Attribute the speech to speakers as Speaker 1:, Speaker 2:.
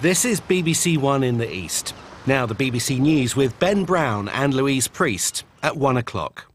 Speaker 1: This is BBC One in the East. Now the BBC News with Ben Brown and Louise Priest at one o'clock.